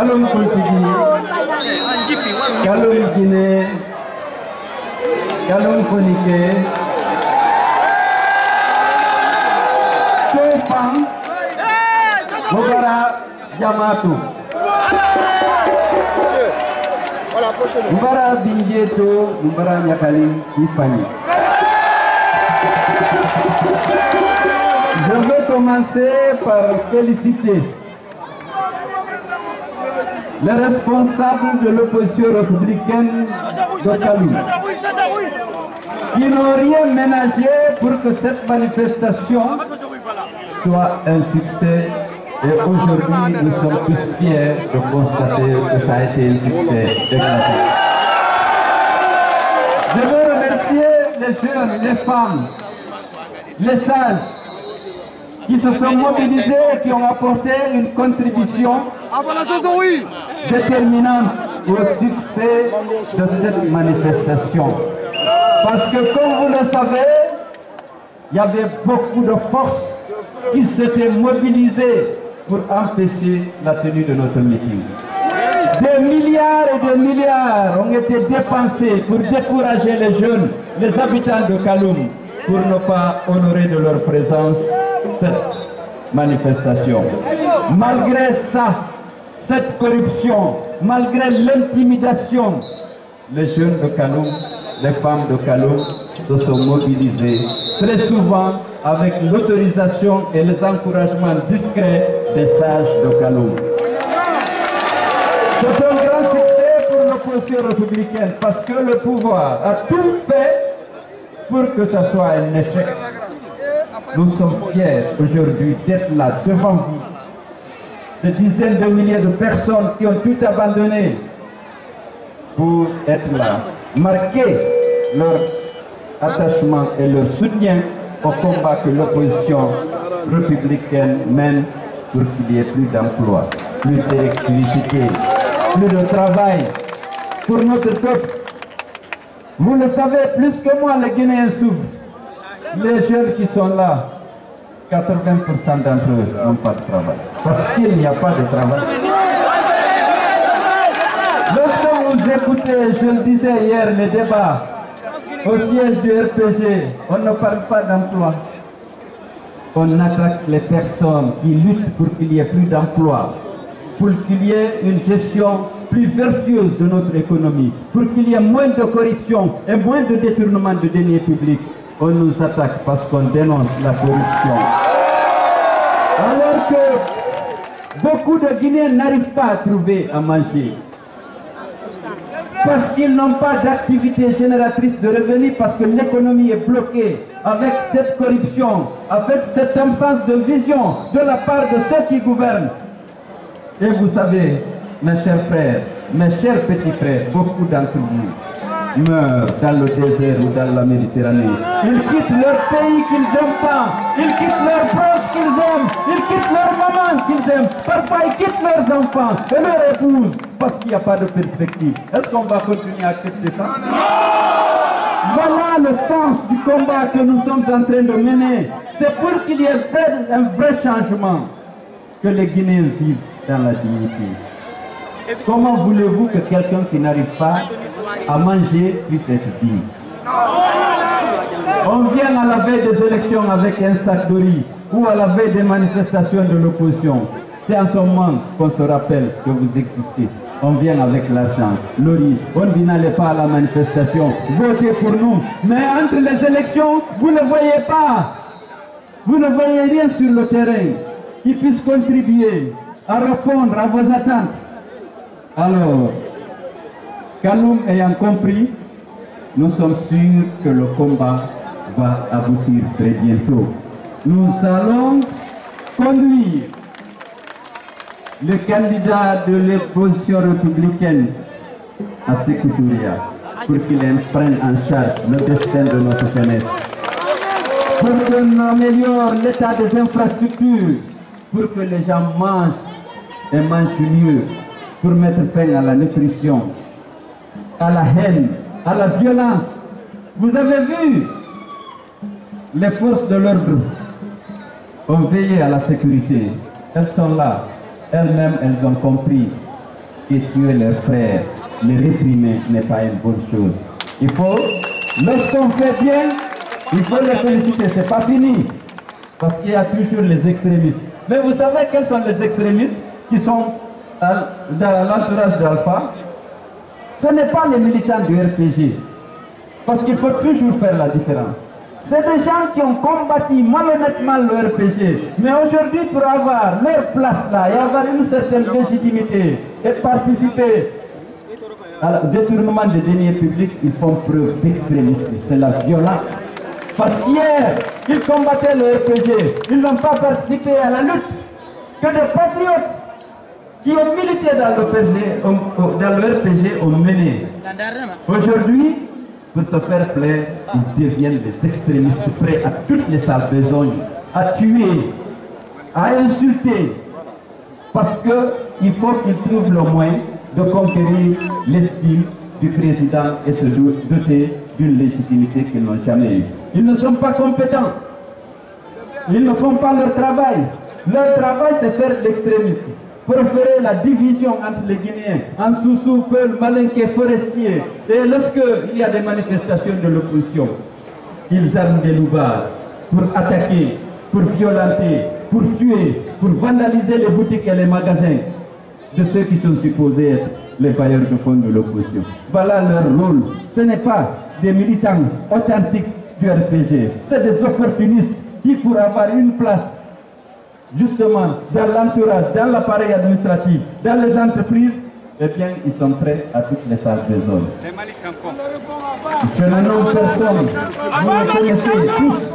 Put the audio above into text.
kalon kultigi kalon guinée kalon fonike tofan mogara jamatu mbara binje to nyakali ifani. Je vais commencer par féliciter les responsables de l'opposition républicaine de qui n'ont rien ménagé pour que cette manifestation soit un succès. Et aujourd'hui, nous sommes tous fiers de constater que ça a été un succès. Je veux remercier les jeunes, les femmes, les sages, qui se sont mobilisés et qui ont apporté une contribution déterminante au succès de cette manifestation. Parce que comme vous le savez, il y avait beaucoup de forces qui s'étaient mobilisées pour empêcher la tenue de notre meeting. Des milliards et des milliards ont été dépensés pour décourager les jeunes, les habitants de Kaloum, pour ne pas honorer de leur présence cette manifestation. Malgré ça, cette corruption, malgré l'intimidation, les jeunes de Kaloum, les femmes de Kaloum se sont mobilisés très souvent avec l'autorisation et les encouragements discrets des sages de Kaloum. C'est un grand succès pour l'opposition républicaine parce que le pouvoir a tout fait pour que ce soit un échec. Nous sommes fiers aujourd'hui d'être là devant vous. Des dizaines de milliers de personnes qui ont tout abandonné pour être là, marquer leur attachement et leur soutien au combat que l'opposition républicaine mène pour qu'il y ait plus d'emplois, plus d'électricité, plus de travail pour notre peuple. Vous le savez plus que moi, les Guinéens souffrent. Les jeunes qui sont là, 80% d'entre eux n'ont pas de travail. Parce qu'il n'y a pas de travail. Lorsque vous écoutez, je le disais hier, les débats au siège du RPG, on ne parle pas d'emploi. On attaque les personnes qui luttent pour qu'il y ait plus d'emplois, pour qu'il y ait une gestion plus vertueuse de notre économie, pour qu'il y ait moins de corruption et moins de détournement de deniers publics. On nous attaque parce qu'on dénonce la corruption. Alors que beaucoup de Guinéens n'arrivent pas à trouver à manger. Parce qu'ils n'ont pas d'activité génératrice de revenus, parce que l'économie est bloquée avec cette corruption, avec cette absence de vision de la part de ceux qui gouvernent. Et vous savez, mes chers frères, mes chers petits frères, beaucoup d'entre vous meurent dans le désert ou dans la Méditerranée. Ils quittent leur pays qu'ils n'aiment pas, ils quittent leurs proches qu'ils aiment, ils quittent leur maman qu'ils aiment, parfois ils quittent leurs enfants et leurs épouses parce qu'il n'y a pas de perspective. Est-ce qu'on va continuer à accepter ça? Voilà le sens du combat que nous sommes en train de mener. C'est pour qu'il y ait un vrai changement que les Guinéens vivent dans la dignité. Comment voulez-vous que quelqu'un qui n'arrive pas à manger puisse être digne On vient à la veille des élections avec un sac de riz ou à la veille des manifestations de l'opposition. C'est en ce moment qu'on se rappelle que vous existez. On vient avec l'argent, le riz. On n'allez pas à la manifestation, votez pour nous. Mais entre les élections, vous ne voyez pas. Vous ne voyez rien sur le terrain qui puisse contribuer à répondre à vos attentes. Alors, Kaloum ayant compris, nous sommes sûrs que le combat va aboutir très bientôt. Nous allons conduire le candidat de l'opposition républicaine à Sécouturia pour qu'il prenne en charge le destin de notre jeunesse. Pour qu'on améliore l'état des infrastructures, pour que les gens mangent et mangent mieux, pour mettre fin à la nutrition, à la haine, à la violence. Vous avez vu, les forces de l'ordre ont veillé à la sécurité. Elles sont là. Elles-mêmes, elles ont compris que tuer leurs frères, les réprimer n'est pas une bonne chose. Il faut Lorsqu'on fait bien, il faut les féliciter. C'est pas fini. Parce qu'il y a toujours les extrémistes. Mais vous savez quels sont les extrémistes qui sont dans l'entourage d'Alpha Ce n'est pas les militants du RPG. Parce qu'il faut toujours faire la différence. C'est des gens qui ont combattu malhonnêtement le RPG. Mais aujourd'hui, pour avoir leur place là et avoir une certaine légitimité et participer au détournement des deniers publics, ils font preuve d'extrémisme. C'est la violence. Parce qu'hier, ils combattaient le RPG. Ils n'ont pas participé à la lutte que des patriotes qui ont milité dans le RPG, dans le RPG ont mené. Aujourd'hui, pour se faire plaire, ils deviennent des extrémistes prêts à toutes les salles besognes, à tuer, à insulter, parce qu'il faut qu'ils trouvent le moyen de conquérir l'estime du président et se doter d'une légitimité qu'ils n'ont jamais eue. Ils ne sont pas compétents. Ils ne font pas leur travail. Leur travail, c'est faire l'extrémisme préférer la division entre les Guinéens en Soussou, Peul, Malinké, Forestier. Et lorsqu'il y a des manifestations de l'opposition, ils arment des loupards pour attaquer, pour violenter, pour tuer, pour vandaliser les boutiques et les magasins de ceux qui sont supposés être les bailleurs de fonds de l'opposition. Voilà leur rôle. Ce n'est pas des militants authentiques du RPG, c'est des opportunistes qui, pour avoir une place justement dans l'entourage, dans l'appareil administratif, dans les entreprises, eh bien, ils sont prêts à toutes les salles de zone. Je ne nomme personne, vous les connaissez tous.